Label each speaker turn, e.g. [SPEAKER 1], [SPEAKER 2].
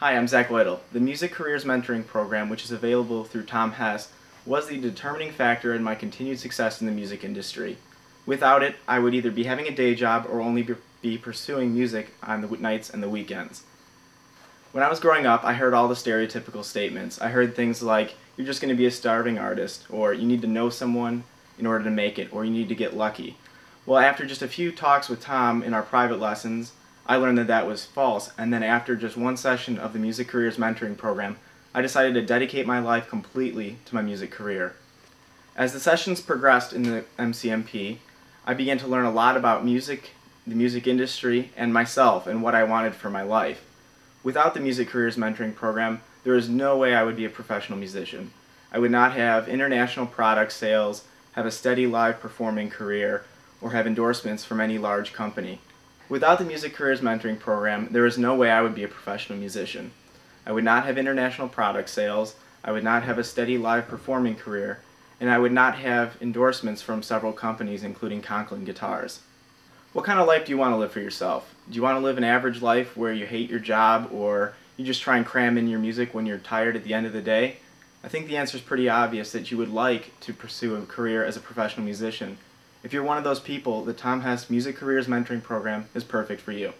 [SPEAKER 1] Hi, I'm Zach Lytle. The Music Careers Mentoring Program, which is available through Tom Hess, was the determining factor in my continued success in the music industry. Without it, I would either be having a day job or only be pursuing music on the nights and the weekends. When I was growing up, I heard all the stereotypical statements. I heard things like, you're just going to be a starving artist, or you need to know someone in order to make it, or you need to get lucky. Well, after just a few talks with Tom in our private lessons, I learned that that was false, and then after just one session of the Music Careers Mentoring Program, I decided to dedicate my life completely to my music career. As the sessions progressed in the MCMP, I began to learn a lot about music, the music industry, and myself and what I wanted for my life. Without the Music Careers Mentoring Program, there is no way I would be a professional musician. I would not have international product sales, have a steady live performing career, or have endorsements from any large company. Without the Music Careers Mentoring Program, there is no way I would be a professional musician. I would not have international product sales, I would not have a steady live performing career, and I would not have endorsements from several companies including Conklin Guitars. What kind of life do you want to live for yourself? Do you want to live an average life where you hate your job or you just try and cram in your music when you're tired at the end of the day? I think the answer is pretty obvious that you would like to pursue a career as a professional musician if you're one of those people, the Tom Hess Music Careers Mentoring Program is perfect for you.